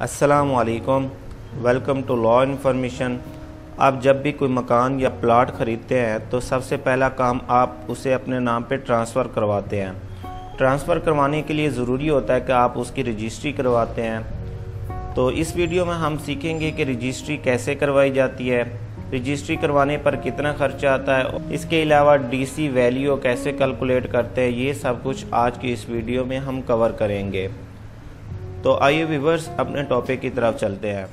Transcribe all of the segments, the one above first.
असलकम welcome to law information आप जब भी कोई मकान या प्लाट ख़रीदते हैं तो सबसे पहला काम आप उसे अपने नाम पे ट्रांसफ़र करवाते हैं। ट्रांसफ़र करवाने के लिए ज़रूरी होता है कि आप उसकी रजिस्ट्री करवाते हैं। तो इस वीडियो में हम सीखेंगे कि रजिस्ट्री कैसे करवाई जाती है। रजिस्ट्री करवाने पर कितना खर्चा आता है, इसके अलावा डीसी वैल्यू कैसे कैलकुलेट करते हैं, ये सब कुछ आज की इस वीडियो में हम कवर करेंगे। तो आइए व्यूवर्स अपने टॉपिक की तरफ़ चलते हैं।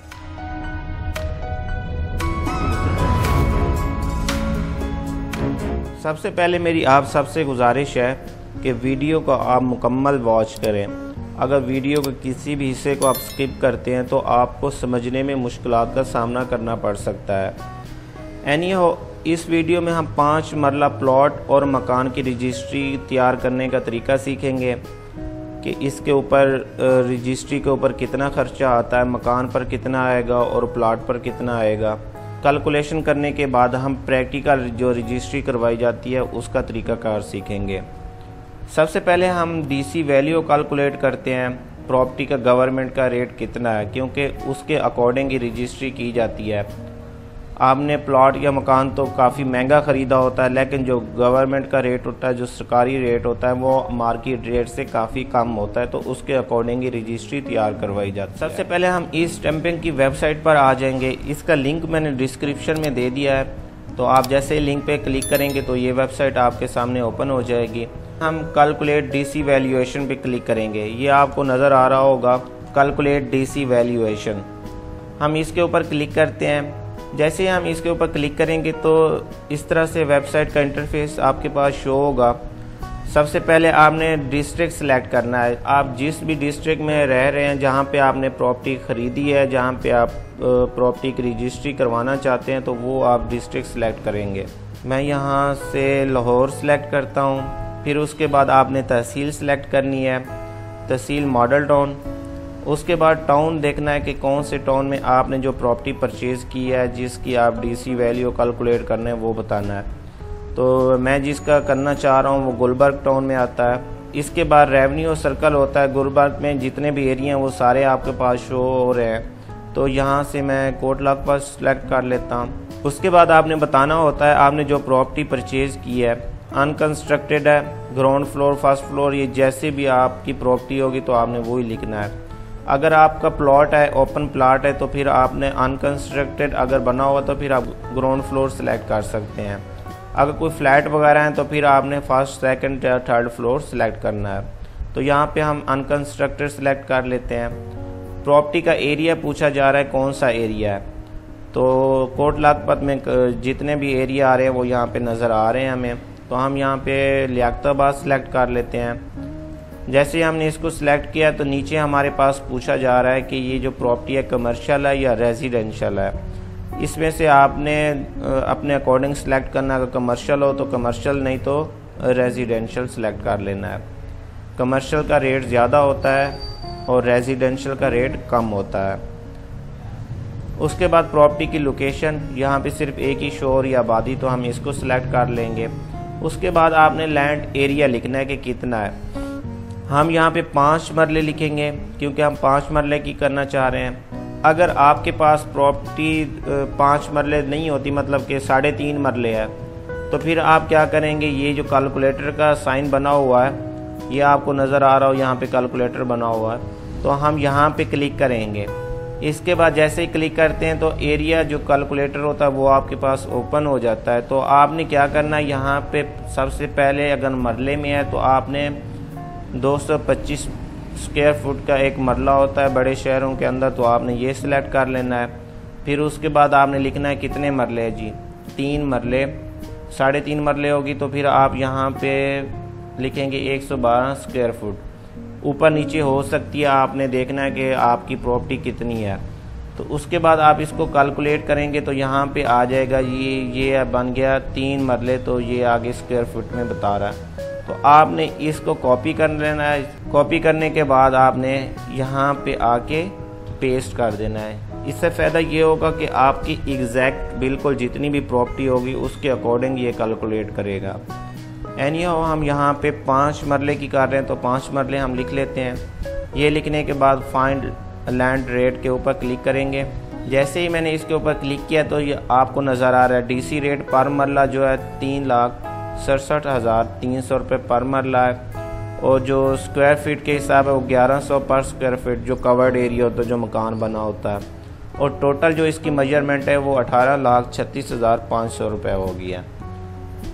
सबसे पहले मेरी आप सबसे गुजारिश है कि वीडियो को आप मुकम्मल वॉच करें। अगर वीडियो के किसी भी हिस्से को आप स्किप करते हैं तो आपको समझने में मुश्किल का सामना करना पड़ सकता है। एनी हो इस वीडियो में हम पाँच मरला प्लॉट और मकान की रजिस्ट्री तैयार करने का तरीका सीखेंगे। कि इसके ऊपर रजिस्ट्री के ऊपर कितना खर्चा आता है, मकान पर कितना आएगा और प्लाट पर कितना आएगा। कैलकुलेशन करने के बाद हम प्रैक्टिकल जो रजिस्ट्री करवाई जाती है, उसका तरीकाकार सीखेंगे। सबसे पहले हम डीसी वैल्यू कैलकुलेट करते हैं प्रॉपर्टी का गवर्नमेंट का रेट कितना है, क्योंकि उसके अकॉर्डिंग ही रजिस्ट्री की जाती है। आपने प्लॉट या मकान तो काफ़ी महँगा ख़रीदा होता है, लेकिन जो गवर्नमेंट का रेट होता है, जो सरकारी रेट होता है, वो मार्केट रेट से काफ़ी कम होता है तो उसके अकॉर्डिंग ही रजिस्ट्री तैयार करवाई जाती है। सबसे पहले हम ई स्टैंपिंग की वेबसाइट पर आ जाएँगे। इसका लिंक मैंने डिस्क्रिप्शन में दे दिया है। तो आप जैसे लिंक पे क्लिक करेंगे तो ये वेबसाइट आपके सामने ओपन हो जाएगी। हम कैलकुलेट डीसी वैल्यूएशन पे क्लिक करेंगे। ये आपको नज़र आ रहा होगा कैलकुलेट डीसी वैल्यूएशन हम इसके ऊपर क्लिक करते हैं। जैसे हम इसके ऊपर क्लिक करेंगे तो इस तरह से वेबसाइट का इंटरफेस आपके पास शो होगा। सबसे पहले आपने डिस्ट्रिक्ट सेलेक्ट करना है। आप जिस भी डिस्ट्रिक्ट में रह रहे हैं, जहाँ पे आपने प्रॉपर्टी ख़रीदी है, जहाँ पे आप प्रॉपर्टी की रजिस्ट्री करवाना चाहते हैं तो वो आप डिस्ट्रिक्ट सेलेक्ट करेंगे। मैं यहाँ से लाहौर सेलेक्ट करता हूँ। फिर उसके बाद आपने तहसील सेलेक्ट करनी है। तहसील मॉडल टाउन उसके बाद टाउन देखना है कि कौन से टाउन में आपने जो प्रॉपर्टी परचेज़ की है, जिसकी आप डीसी वैल्यू कैलकुलेट करने हैं, वो बताना है। तो मैं जिसका करना चाह रहा हूँ, वो गुलबर्ग टाउन में आता है। इसके बाद रेवन्यू सर्कल होता है, गुलबर्ग में जितने भी एरिया हैं, वो सारे आपके पास शो हो रहे हैं। तो यहाँ से मैं कोट लाख पर सेलेक्ट कर लेता हूँ। उसके बाद आपने बताना होता है, आपने जो प्रॉपर्टी परचेज़ की है अनकंस्ट्रक्टेड है ग्राउंड फ्लोर फ़र्स्ट फ्लोर ये जैसे भी आपकी प्रॉपर्टी होगी तो आपने वो ही लिखना है। अगर आपका प्लॉट है ओपन प्लाट है तो फिर आपने अनकंस्ट्रक्टेड अगर बना हुआ तो फिर आप ग्राउंड फ्लोर सेलेक्ट कर सकते हैं। अगर कोई फ्लैट वगैरह है तो फिर आपने फ़र्स्ट सेकंड या थर्ड फ्लोर सेलेक्ट करना है। तो यहाँ पे हम अनकंस्ट्रक्टेड सेलेक्ट कर लेते हैं। प्रॉपर्टी का एरिया पूछा जा रहा है, कौन सा एरिया है? तो कोट लाखपत में जितने भी एरिया आ रहे हैं, वो यहाँ पे नज़र आ रहे हैं हमें। तो हम यहाँ पे लियाताबाद सेलेक्ट कर लेते हैं। जैसे हमने इसको सिलेक्ट किया तो नीचे हमारे पास पूछा जा रहा है कि ये जो प्रॉपर्टी है कमर्शियल है या रेजिडेंशियल है। इसमें से आपने अपने अकॉर्डिंग सेलेक्ट करना अगर कमर्शियल हो तो कमर्शियल नहीं तो रेजिडेंशियल सेलेक्ट कर लेना है। कमर्शियल का रेट ज़्यादा होता है और रेजिडेंशियल का रेट कम होता है। उसके बाद प्रॉपर्टी की लोकेशन यहाँ पे सिर्फ़ एक ही शोर या आबादी तो हम इसको सिलेक्ट कर लेंगे। उसके बाद आपने लैंड एरिया लिखना है कि कितना है। हम यहाँ पे पाँच मरले लिखेंगे, क्योंकि हम पाँच मरले की करना चाह रहे हैं। अगर आपके पास प्रॉपर्टी पाँच मरले नहीं होती मतलब कि साढ़े तीन मरले है तो फिर आप क्या करेंगे, ये जो कैलकुलेटर का साइन बना हुआ है, ये आपको नज़र आ रहा हो, यहाँ पे कैलकुलेटर बना हुआ है तो हम यहाँ पे क्लिक करेंगे। इसके बाद जैसे ही क्लिक करते हैं तो एरिया जो कैलकुलेटर होता है, वो आपके पास ओपन हो जाता है। तो आपने क्या करना है, यहाँ पे सबसे पहले अगर मरले में है तो आपने 225 स्क्वायर फुट का एक मरला होता है बड़े शहरों के अंदर तो आपने ये सिलेक्ट कर लेना है। फिर उसके बाद आपने लिखना है कितने मरले हैं जी? तीन मरले। साढ़े तीन मरले होगी तो फिर आप यहाँ पे लिखेंगे 112 स्क्वायर फुट ऊपर नीचे हो सकती है, आपने देखना है कि आपकी प्रॉपर्टी कितनी है। तो उसके बाद आप इसको कैलकुलेट करेंगे तो यहाँ पे आ जाएगा ये ये बन गया तीन मरले तो ये आगे स्क्वायर फुट में बता रहा है। तो आपने इसको कॉपी कर लेना है। कॉपी करने के बाद आपने यहाँ पे आके पेस्ट कर देना है। इससे फ़ायदा ये होगा कि आपकी एग्जैक्ट बिल्कुल जितनी भी प्रॉपर्टी होगी, उसके अकॉर्डिंग ये कैलकुलेट करेगा। एनी हो हम यहाँ पे पाँच मरले की कर रहे हैं तो पाँच मरले हम लिख लेते हैं। ये लिखने के बाद फाइंड लैंड रेट के ऊपर क्लिक करेंगे। जैसे ही मैंने इसके ऊपर क्लिक किया तो ये आपको नज़र आ रहा है। डीसी रेट पर मरला जो है, तीन लाख सड़सठ हज़ार तीन सौ रुपये पर मरला है। और जो स्क्वायर फीट के हिसाब है, वो ग्यारह सौ पर स्क्वायर फीट जो कवर्ड एरिया होता है, जो मकान बना होता है। और टोटल जो इसकी मेज़रमेंट है, वो अठारह लाख छत्तीस हज़ार पाँच सौ रुपये हो गया।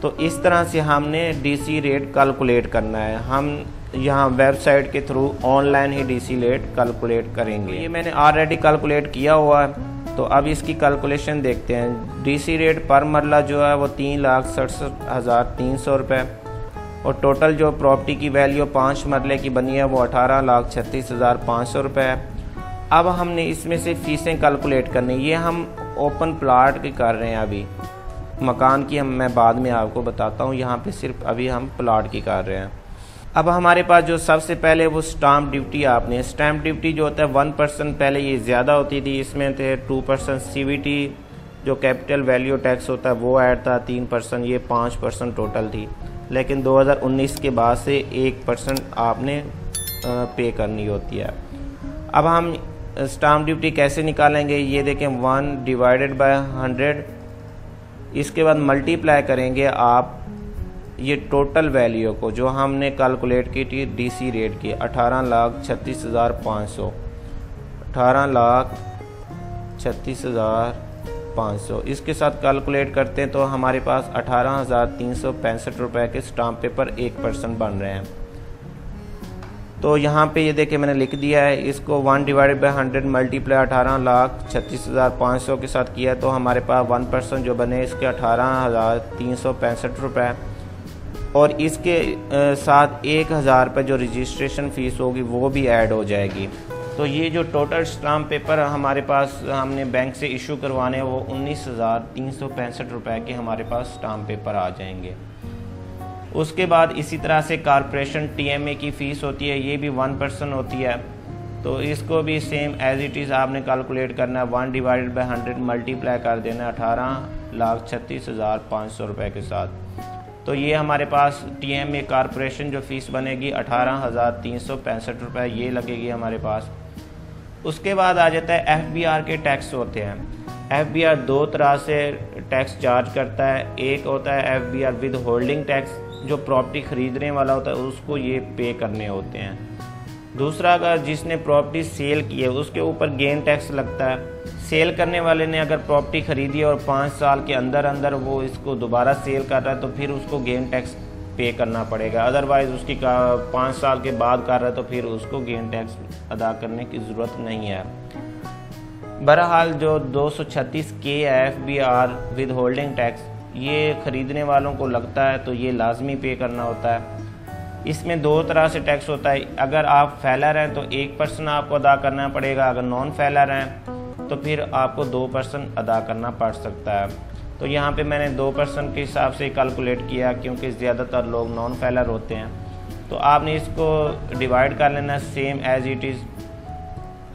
तो इस तरह से हमने डीसी रेट कैलकुलेट करना है। हम यहाँ वेबसाइट के थ्रू ऑनलाइन ही डीसी रेट कैलकुलेट करेंगे। ये मैंने ऑलरेडी कैलकुलेट किया हुआ है। तो अब इसकी कैलकुलेशन देखते हैं। डीसी रेट पर मरला जो है वो तीन लाख सड़सठ हज़ार तीन सौ रुपये और टोटल जो प्रॉपर्टी की वैल्यू पाँच मरले की बनी है वो अठारह लाख छत्तीस हज़ार पाँच सौ रुपये है। अब हमने इसमें से फ़ीसें कैलकुलेट करनी ये हम ओपन प्लाट की कर रहे हैं अभी। मकान की हम, मैं बाद में आपको बताता हूँ। यहाँ पे सिर्फ़ अभी हम प्लाट की कर रहे हैं। अब हमारे पास जो सबसे पहले वो स्टाम्प ड्यूटी आपने स्टैम्प ड्यूटी जो होता है वन परसेंट पहले ये ज़्यादा होती थी, इसमें थे टू परसेंट सी जो कैपिटल वैल्यू टैक्स होता है, वो ऐड था, तीन परसेंट ये पाँच परसेंट टोटल थी। लेकिन 2019 के बाद से एक परसेंट आपने पे करनी होती है। अब हम स्टाम्प ड्यूटी कैसे निकालेंगे, ये देखें वन डिवाइडेड बाय हंड्रेड इसके बाद मल्टीप्लाई करेंगे आप ये टोटल वैल्यू को जो हमने कैलकुलेट की थी डीसी रेट की, अठारह लाख छत्तीस हज़ार पाँच सौ। अठारह लाख छत्तीस हज़ार पाँच सौ। इसके साथ कैलकुलेट करते हैं तो हमारे पास अठारह हज़ार तीन सौ पैंसठ रुपये के स्टाम्प पेपर एक परसेंट बन रहे हैं। तो यहाँ पे ये देखिए मैंने लिख दिया है, इसको one divided by hundred multiply अठारह लाख छत्तीस हज़ार पाँच सौ के साथ किया तो हमारे पास वन परसेंट जो बने इसके अठारह हज़ार तीन सौ पैंसठ रुपये और इसके साथ एक हज़ार रुपये जो रजिस्ट्रेशन फ़ीस होगी, वो भी ऐड हो जाएगी। तो ये जो टोटल स्टाम्प पेपर हमारे पास, हमने बैंक से इशू करवाने वो उन्नीस हज़ार तीन सौ पैंसठ रुपये के हमारे पास स्टाम्प पेपर आ जाएँगे। उसके बाद इसी तरह से कारपोरेशन टीएमए की फ़ीस होती है, ये भी वन परसेंट होती है। तो इसको भी सेम एज इट इज़ आपने कैलकुलेट करना है one divided by hundred multiply कर देना अठारह लाख छत्तीस हज़ार पाँच सौ रुपये के साथ। तो ये हमारे पास टी एम ए कारपोरेशन जो फ़ीस बनेगी अठारह हज़ार तीन सौ पैंसठ रुपये ये लगेगी हमारे पास। उसके बाद आ जाता है एफ़ बी आर के टैक्स होते हैं। एफ़ बी आर दो तरह से टैक्स चार्ज करता है। एक होता है F B R withholding tax जो प्रॉपर्टी ख़रीदने वाला होता है, उसको ये पे करने होते हैं। दूसरा, अगर जिसने प्रॉपर्टी सेल की है, उसके ऊपर गेन टैक्स लगता है। सेल करने वाले ने अगर प्रॉपर्टी ख़रीदी और पाँच साल के अंदर अंदर वो इसको दोबारा सेल कर रहा है तो फिर उसको गेन टैक्स पे करना पड़ेगा। अदरवाइज़ उसकी पाँच साल के बाद कर रहा है तो फिर उसको गेन टैक्स अदा करने की ज़रूरत नहीं है। बहरहाल, जो 236 के F B R withholding tax ये ख़रीदने वालों को लगता है तो ये लाजमी पे करना होता है। इसमें दो तरह से टैक्स होता है। अगर आप फैलर हैं तो एक परसेंट आपको अदा करना पड़ेगा। अगर नॉन फैलर हैं तो फिर आपको दो परसेंट अदा करना पड़ सकता है। तो यहाँ पे मैंने दो परसेंट के हिसाब से कैलकुलेट किया, क्योंकि ज़्यादातर लोग नॉन फैलर होते हैं। तो आपने इसको डिवाइड कर लेना सेम एज इट इज़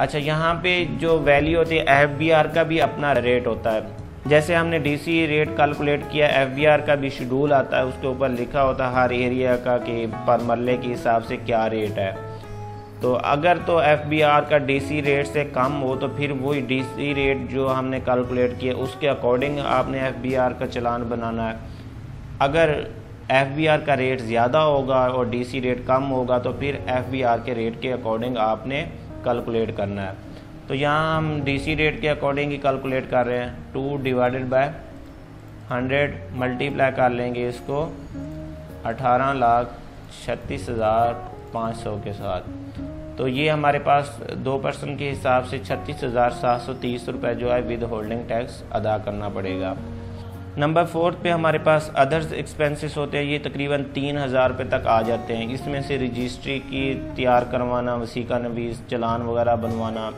अच्छा यहाँ पे जो वैल्यू होती है एफबीआर का भी अपना रेट होता है। जैसे हमने डीसी रेट कैलकुलेट किया एफबीआर का भी शेड्यूल आता है, उसके ऊपर लिखा होता है हर एरिया का कि पर मरले के हिसाब से क्या रेट है। तो अगर तो एफबीआर का डीसी रेट से कम हो तो फिर वही डीसी रेट जो हमने कैलकुलेट किया, उसके अकॉर्डिंग आपने एफबीआर का चलान बनाना है। अगर एफबीआर का रेट ज़्यादा होगा और डीसी रेट कम होगा तो फिर एफबीआर के रेट के अकॉर्डिंग आपने कैलकुलेट करना है। तो यहाँ हम डीसी रेट के अकॉर्डिंग ही कैलकुलेट कर रहे हैं। Two divided by hundred multiply कर लेंगे इसको अठारह लाख छत्तीस हज़ार पाँच सौ के साथ। तो ये हमारे पास दो परसेंट के हिसाब से छत्तीस हज़ार सात सौ तीस रुपये जो है विद होल्डिंग टैक्स अदा करना पड़ेगा। नंबर फोर्थ पे हमारे पास अदर्स एक्सपेंसेस होते हैं, ये तकरीबन तीन हज़ार रुपये तक आ जाते हैं। इसमें से रजिस्ट्री की तैयार करवाना वसीका नवीस चलान वगैरह बनवाना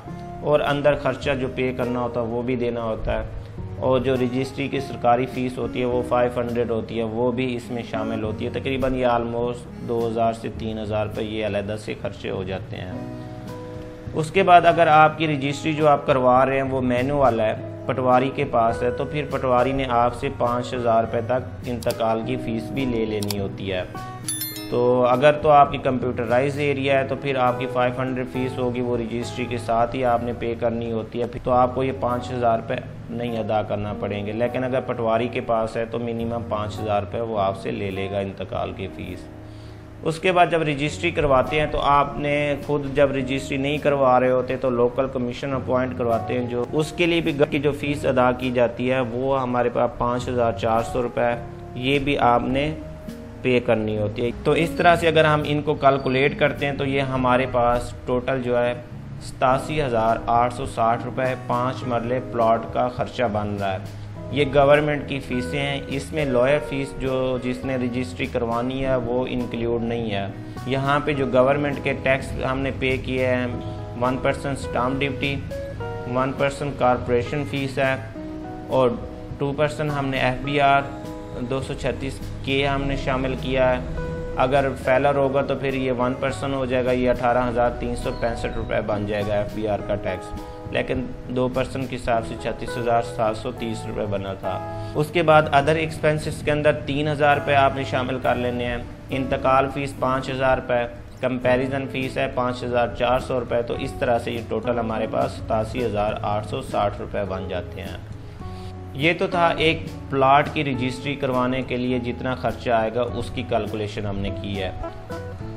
और अंदर ख़र्चा जो पे करना होता है, वो भी देना होता है। और जो रजिस्ट्री की सरकारी फ़ीस होती है, वो 500 होती है, वो भी इसमें शामिल होती है। तकरीबन ये आलमोस्ट 2000 से 3000 रुपये ये अलहदा से खर्चे हो जाते हैं। उसके बाद अगर आपकी रजिस्ट्री जो आप करवा रहे हैं, वो मेनू वाला है, पटवारी के पास है तो फिर पटवारी ने आपसे पाँच हज़ार रुपये तक इंतकाल की फ़ीस भी ले लेनी होती है। तो अगर तो आपकी कंप्यूटराइज एरिया है तो फिर आपकी 500 फ़ीस होगी वो रजिस्ट्री के साथ ही आपने पे करनी होती है। तो आपको ये पाँच हज़ार रुपये नहीं अदा करना पड़ेंगे। लेकिन अगर पटवारी के पास है तो मिनिमम पाँच हज़ार रुपये वो आपसे ले लेगा इंतकाल की फ़ीस उसके बाद जब रजिस्ट्री करवाते हैं तो आपने खुद जब रजिस्ट्री नहीं करवा रहे होते तो लोकल कमीशन अपॉइंट करवाते हैं, जो उसके लिए भी की जो फ़ीस अदा की जाती है, वो हमारे पास पाँच हज़ार चार सौ रुपये ये भी आपने पे करनी होती है। तो इस तरह से अगर हम इनको कैलकुलेट करते हैं तो ये हमारे पास टोटल जो है, सतासी हज़ार आठ सौ साठ रुपये पाँच मरले प्लॉट का ख़र्चा बन रहा है। ये गवर्नमेंट की फ़ीसें हैं। इसमें लॉयर फ़ीस जो जिसने रजिस्ट्री करवानी है, वो इंक्लूड नहीं है। यहाँ पे जो गवर्नमेंट के टैक्स हमने पे किए हैं one percent stamp duty one percent corporation fees है, और टू परसेंट हमने एफ़ बी आर दो सौ छत्तीस के हमने शामिल किया है। अगर फेलर होगा तो फिर ये वन परसेंट हो जाएगा, ये अठारह हज़ार तीन सौ पैंसठ रुपये बन जाएगा एफ़ बी आर का टैक्स लेकिन दो परसेंट के हिसाब से छत्तीस हज़ार सात सौ तीस रुपये बना था। उसके बाद अदर एक्सपेंसेस के अंदर तीन हज़ार रुपये आपने शामिल कर लेने हैं। इंतकाल फ़ीस पाँच हज़ार रुपये कंपेरिजन फ़ीस है पाँच हज़ार चार सौ रुपये तो इस तरह से ये टोटल हमारे पास सतासी हज़ार आठ सौ साठ रुपये बन जाते हैं। ये तो था एक प्लाट की रजिस्ट्री करवाने के लिए जितना खर्चा आएगा, उसकी कैलकुलेशन हमने की है।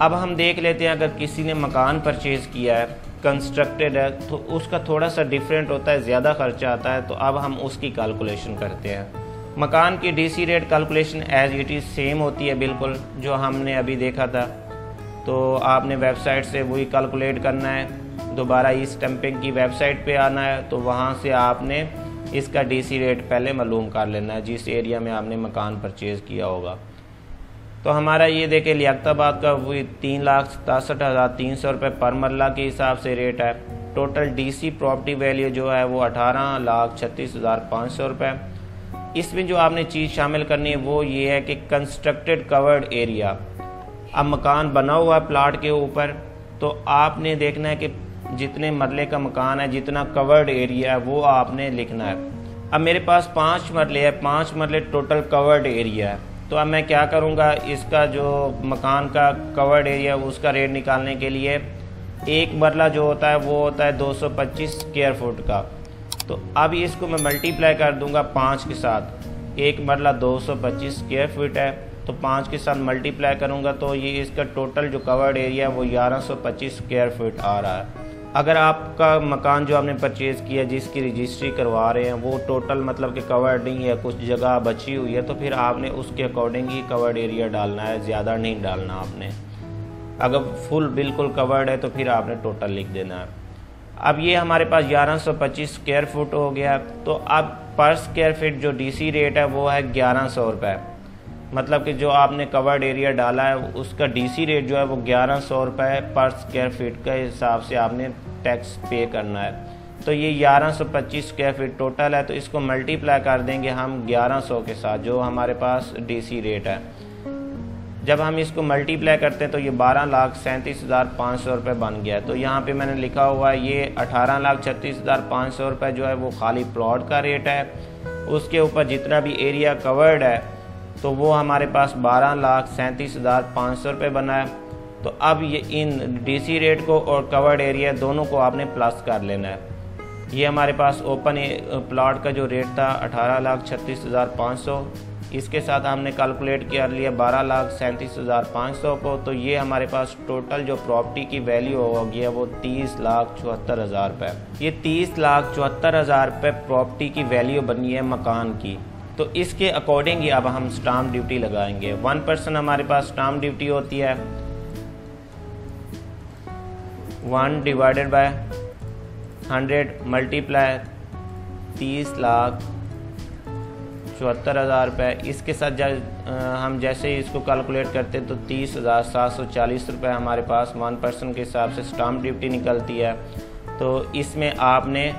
अब हम देख लेते हैं, अगर किसी ने मकान परचेज़ किया है कंस्ट्रक्टेड है तो उसका थोड़ा सा डिफरेंट होता है, ज़्यादा खर्चा आता है तो अब हम उसकी कैलकुलेशन करते हैं। मकान की DC rate calculation as it is same होती है बिल्कुल, जो हमने अभी देखा था। तो आपने वेबसाइट से वही कैलकुलेट करना है, दोबारा इस स्टम्पिंग की वेबसाइट पे आना है तो वहाँ से आपने इसका डीसी रेट पहले मालूम कर लेना है, जिस एरिया में आपने मकान परचेज़ किया होगा। तो हमारा ये देखे लियाताबाद का वही तीन लाख सतासठ हज़ार तीन सौ रुपये पर मरला के हिसाब से रेट है। टोटल डीसी प्रॉपर्टी वैल्यू जो है वो अठारह लाख छत्तीस हज़ार पाँच सौ रुपये इसमें जो आपने चीज़ शामिल करनी है, वो ये है कि कंस्ट्रक्टेड कवर्ड एरिया अब मकान बना हुआ है प्लाट के ऊपर तो आपने देखना है कि जितने मरले का मकान है, जितना कवर्ड एरिया है, वो आपने लिखना है। अब मेरे पास पाँच मरले है, पाँच मरले टोटल कवर्ड एरिया है। तो अब मैं क्या करूँगा, इसका जो मकान का कवर्ड एरिया उसका रेट निकालने के लिए एक मरला जो होता है, वो होता है 225 स्क्वेयर फुट का। तो अब इसको मैं मल्टीप्लाई कर दूँगा पाँच के साथ। एक मरला 225 स्क्वेयर फुट है तो पाँच के साथ मल्टीप्लाई करूँगा तो ये इसका टोटल जो कवर्ड एरिया है, वो 1125 स्क्वेयर फुट आ रहा है। अगर आपका मकान जो आपने परचेज़ किया, जिसकी रजिस्ट्री करवा रहे हैं, वो टोटल मतलब कि कवर्ड नहीं है, कुछ जगह बची हुई है तो फिर आपने उसके अकॉर्डिंग ही कवर्ड एरिया डालना है, ज़्यादा नहीं डालना आपने। अगर फुल बिल्कुल कवर्ड है तो फिर आपने टोटल लिख देना है। अब ये हमारे पास 1125 स्क्वायर फुट हो गया तो अब पर स्क्वायर फीट जो डीसी रेट है, वो है ग्यारह सौ रुपये मतलब कि जो आपने कवर्ड एरिया डाला है, उसका डीसी रेट जो है वो ग्यारह सौ रुपये पर स्क्वायर फीट के हिसाब से आपने टैक्स पे करना है। तो ये ग्यारह सौ पच्चीस स्क्वायर फीट टोटल है तो इसको मल्टीप्लाई कर देंगे हम ग्यारह सौ के साथ, जो हमारे पास डीसी रेट है। जब हम इसको मल्टीप्लाई करते हैं तो ये बारह लाख सैंतीस हज़ार पाँच सौ रुपये बन गया तो यहाँ पे मैंने लिखा हुआ है, ये अठारह लाख छत्तीस हज़ार पाँच सौ रुपये जो है वो खाली प्लॉट का रेट है। उसके ऊपर जितना भी एरिया कवर्ड है तो वो हमारे पास बारह लाख सैंतीस हज़ार पाँच सौ रुपये बना है। तो अब ये इन डीसी रेट को और कवर्ड एरिया दोनों को आपने प्लस कर लेना है। ये हमारे पास ओपन प्लॉट का जो रेट था, अठारह लाख छत्तीस हज़ार पाँच सौ। इसके साथ हमने कैलकुलेट किया, लिया बारह लाख सैंतीस हज़ार पाँच सौ को। तो ये हमारे पास टोटल जो प्रॉपर्टी की वैल्यू होगी वो तीस लाख चौहत्तर हज़ार रुपये। ये तीस लाख चौहत्तर हज़ार रुपये प्रॉपर्टी की वैल्यू बनी है मकान की। तो इसके अकॉर्डिंग ही अब हम स्टाम्प ड्यूटी लगाएँगे। वन परसेंट हमारे पास स्टाम्प ड्यूटी होती है। One divided by hundred multiply तीस लाख चौहत्तर हज़ार रुपये इसके साथ जब हम जैसे ही इसको कैलकुलेट करते हैं तो तीस हज़ार सात सौ चालीस रुपये हमारे पास वन परसेंट के हिसाब से स्टाम्प ड्यूटी निकलती है। तो इसमें आपने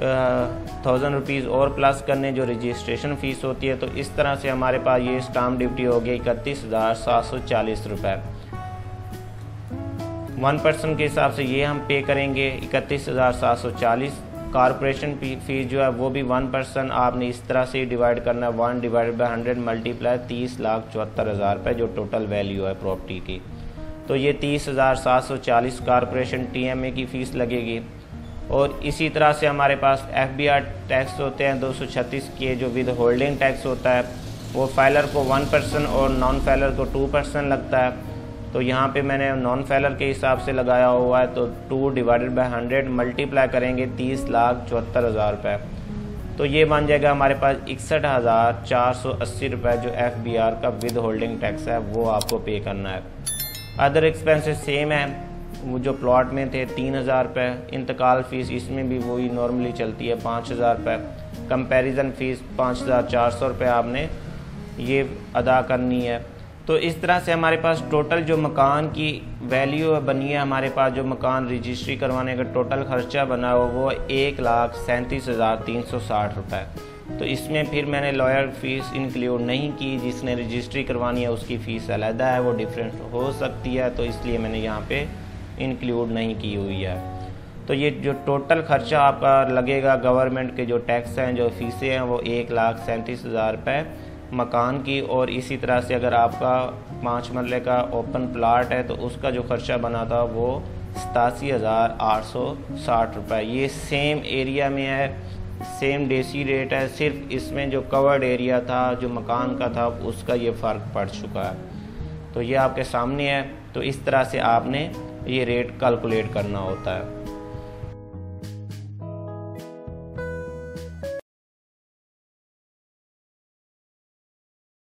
थाउज़ेंड रुपीज़ और प्लस करने जो रजिस्ट्रेशन फ़ीस होती है तो इस तरह से हमारे पास ये स्टाम्प ड्यूटी हो गई इकतीस हज़ार सात सौ चालीस रुपये वन पर्सन के हिसाब से ये हम पे करेंगे इकतीस हज़ार सात सौ चालीस। कॉरपोरेशन फ़ीस जो है, वो भी वन पर्सन आपने इस तरह से डिवाइड करना है। One divide by hundred multiply तीस लाख चौहत्तर हज़ार रुपये जो टोटल वैल्यू है प्रॉपर्टी की। तो ये तीस हज़ार सात सौ चालीस कॉरपोरेशन टी एम ए की फ़ीस लगेगी। और इसी तरह से हमारे पास एफ़ बी आर टैक्स होते हैं, दो सौ छत्तीस के जो विद होल्डिंग टैक्स होता है, वो फाइलर को वन परसेंट और नॉन फाइलर को टू परसेंट लगता है। तो यहाँ पे मैंने नॉन फैलर के हिसाब से लगाया हुआ है तो two divided by hundred multiply करेंगे तीस लाख चौहत्तर हज़ार रुपये तो ये बन जाएगा हमारे पास इकसठ हज़ार चार सौ अस्सी रुपये जो एफ़ बी आर का विद होल्डिंग टैक्स है, वो आपको पे करना है। अदर एक्सपेंसेस सेम है। वो जो प्लॉट में थे, तीन हज़ार रुपये इंतकाल फ़ीस इसमें भी वही नॉर्मली चलती है, पाँच हज़ार रुपये कंपेरिजन फ़ीस पाँच हज़ार चार सौ रुपये आपने ये अदा करनी है। तो इस तरह से हमारे पास टोटल जो मकान की वैल्यू बनी है, हमारे पास जो मकान रजिस्ट्री करवाने का टोटल खर्चा बना हो, वो एक लाख सैंतीस हज़ार तीन सौ साठ रुपये तो इसमें फिर मैंने लॉयर फ़ीस इंक्लूड नहीं की, जिसने रजिस्ट्री करवानी है, उसकी फ़ीस अलहदा है, वो डिफरेंट हो सकती है तो इसलिए मैंने यहाँ पे इंक्लूड नहीं की हुई है। तो ये जो टोटल खर्चा आपका लगेगा गवर्नमेंट के जो टैक्स हैं, जो फीसें हैं, वो एक लाख सैंतीस हज़ार रुपये मकान की। और इसी तरह से अगर आपका पाँच मरले का ओपन प्लाट है तो उसका जो खर्चा बना था वो सतासी हज़ार आठ सौ साठ रुपये ये सेम एरिया में है सेम डेसी रेट है। सिर्फ़ इसमें जो कवर्ड एरिया था, जो मकान का था, उसका ये फ़र्क पड़ चुका है। तो ये आपके सामने है। तो इस तरह से आपने ये रेट कैलकुलेट करना होता है।